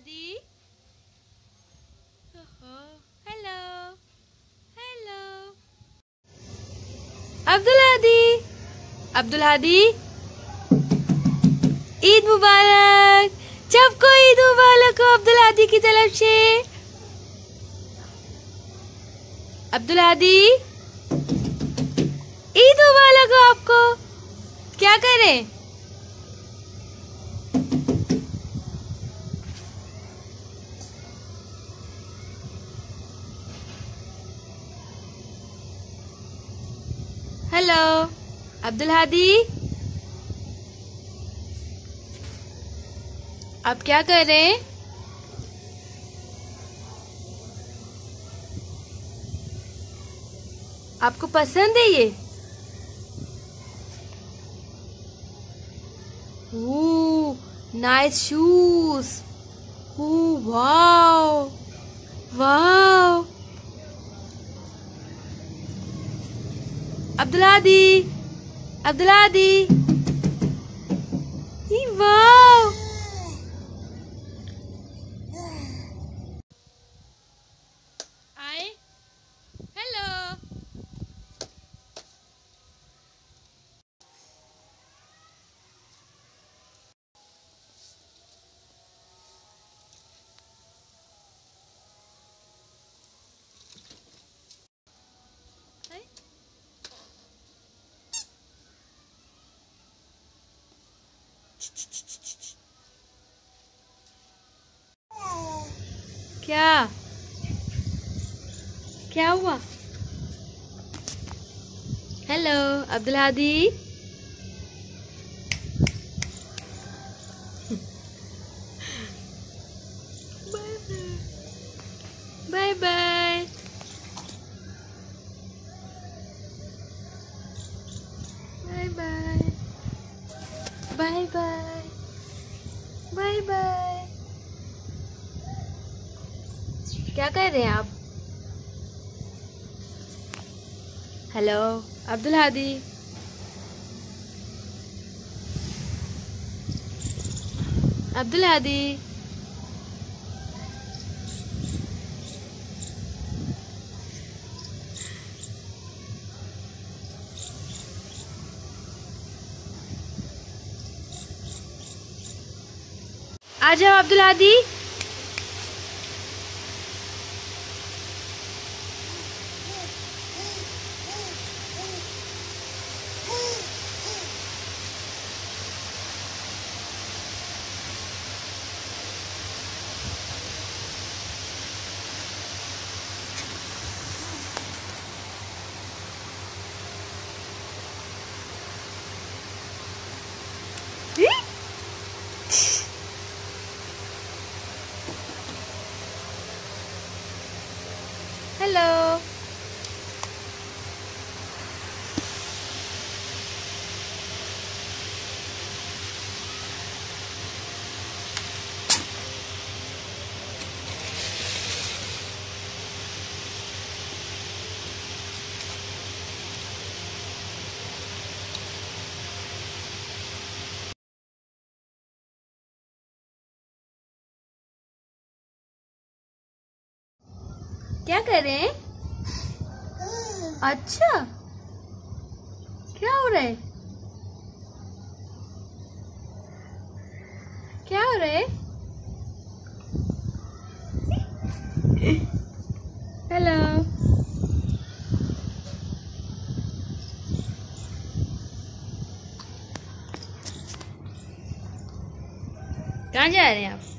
Daddy? Oh, hello. Hello. Abdul Hadi. Abdul Hadi. Eid मुबारक सबको ईद मुबारक हो अब्दुल हादी की तरफ़ से अब्दुल हादी ईद मुबारक हो आपको क्या करें हेलो। अब्दुल हादी? आप क्या कर रहे हैं? आपको पसंद है ये? Nice shoes wow wow Abdulhadi Abdulhadi वाह। क्या? क्या हुआ? Hello Abdul Hadi bye bye bye bye bye bye bye bye क्या कर रहे हैं आप? हेलो अब्दुल हादी। अब्दुल हादी। आजा अब्दुल हादी Hello! क्या कर रहे हैं? अच्छा। क्या हो रहा है? क्या हो रहा है? हेलो कहाँ जा रहे हैं आप?